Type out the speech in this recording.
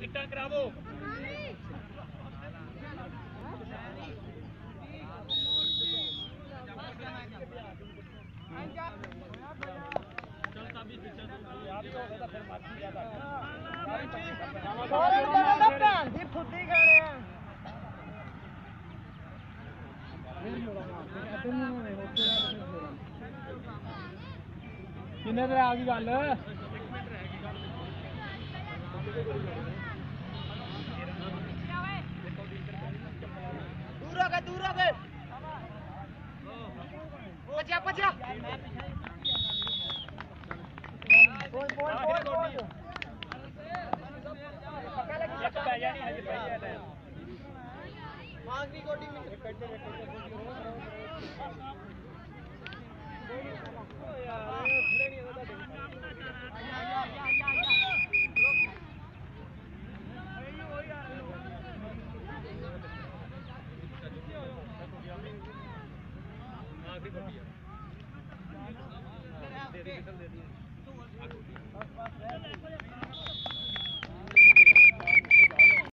किट्टा करावो। किन्ने देर आ गई गल जा बोल बोल बोल बोल मांगनी गोटी में रिकॉर्ड पे रिकॉर्ड आखिरी बढ़िया। दे रही है